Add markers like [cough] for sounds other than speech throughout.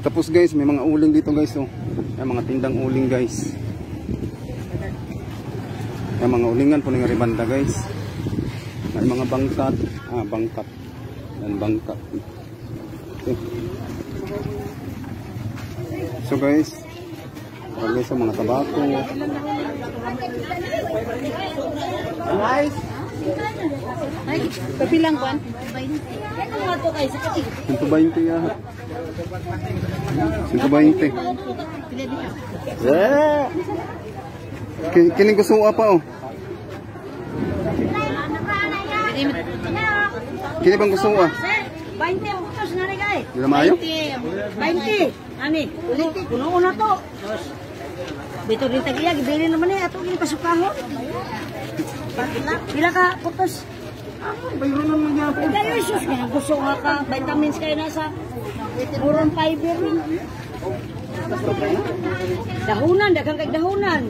Tapos guys, may mga uling dito guys. Oh. May mga tindang uling guys. May mga ulingan po ng ribanda guys. May mga bangkat. Ah, bangkat. Yan, bangkat. Okay. So guys, para guys mga tabako. Ay, kapilang kwan? 120 ya. 120. Yeah. Ki- Kining gusto pa oh. Kini bang gusto ah? 20 ang rin kay. Di na maayo? 20. Ani, ulit, puno na to. Bito rin tagiya, gibili naman eh, ato gini pasukahon. Pila ka? Bayro naman niya po. Kayo isus nga, gusto nga ka, vitamins kayo nasa murong fiber. Dahunan, dagang kay dahunan.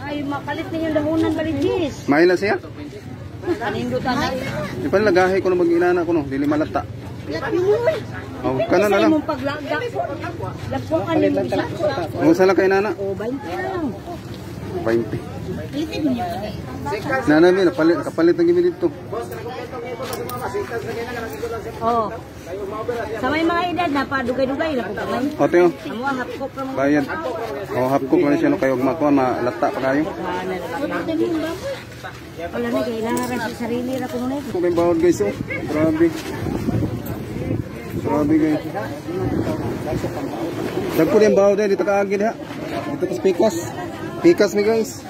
Ay, makalit na yung dahunan baligis. Maila siya? Kanindutan na. Di pa lagahay ko na mag-inana ko no, dili malata. Oh, kana na lang. Sa imong paglagak. Lapukan ni mo isa. Kung sala kay nana? O, 20 na lang. 20. Nana mi napalit kapalit na gimi dito. Oh. Sa may mga edad na padugay-dugay na po kamay. Ote oh. Amo ang hapkop ra mo. Bayad. Oh, hap ko pa siya no kayo magkuha malata pa kayo. Wala na kailangan ra sa sarili ra kuno na. Ko kay bawod guys oh. Grabe. Grabe guys. Dagko din bawod eh dito kaagi ha. Dito pas pikas. Pikas ni guys.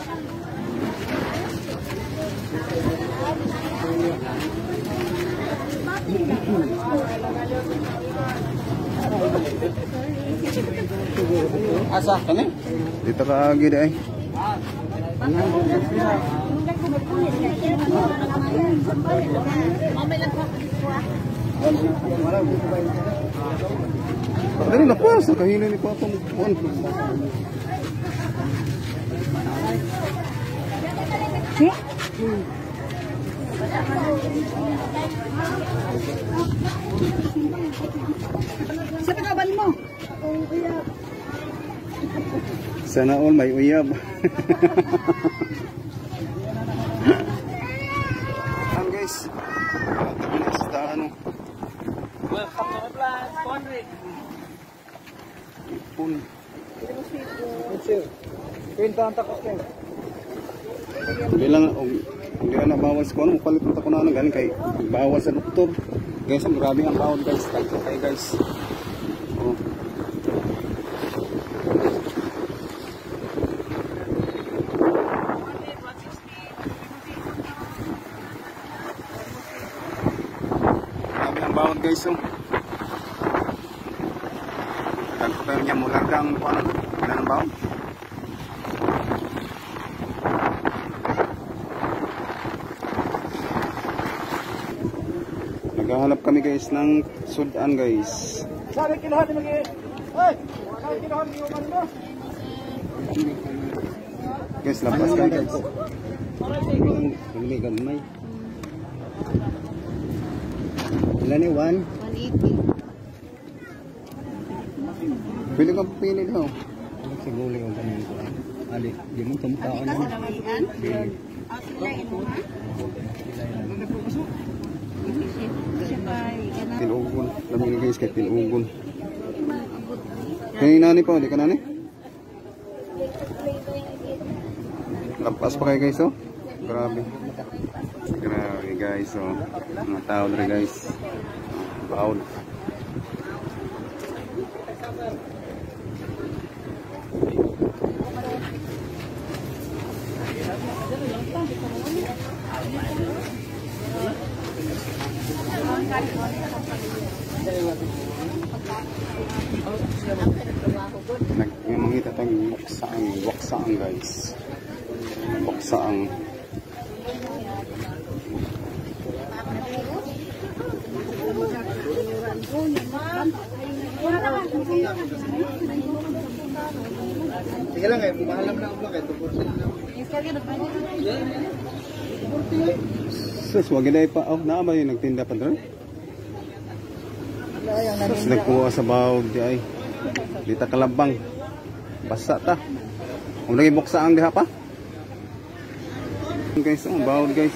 Asa? Kani? Dito kaagi dai. Dali na pa sa kahina ni Papa mo. Sana all may uyab. [laughs] Ayan guys. Tabi na sa daan. Welcome to my plan. Conry. Ipon. Kwenta ang takos kayo. Hindi lang, oh, hindi lang nabawas ko. Ano, palit na ko na galing kay bawas sa doktor. Guys, ang grabe ang bawal guys. Tagpo kayo guys. Guys. Oh. Kayo niya mula. Naghahanap kami guys ng sudan guys. Sabi kinuha ni Magi. Ay! Sabi kinuha ni Yuman mo. Guys, kami guys. Gamay. Ilan ni Juan? 180. Pili ka pili daw. Siguro yung ganun ko. Ali, di mo tumutaon mo. Tinugon. Dami ni guys kay tinugon. Kaya nani pa, di ka nani? Lapas pa kayo guys oh. Grabe. Grabe guys oh. Mga tao na guys. Bawal. Nag yung mga tatang waksaang, waksaang guys. Waksaang. Sige lang eh, maalam na ako bakit. Tupos na lang. Sus, wag na pa. Oh, naa ba yung nagtinda pa doon? Sus, nagkuha sa bawag di ay. Dita kalabang. Basa ta. Kung lagi buksa ang diha pa. Guys, ang bawod guys.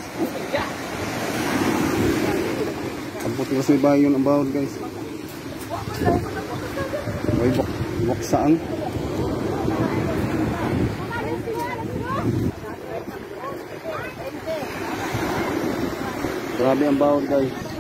Abot ko sa bahay yun ang bawod guys. May buk buksa ang. Grabe ang bawod guys.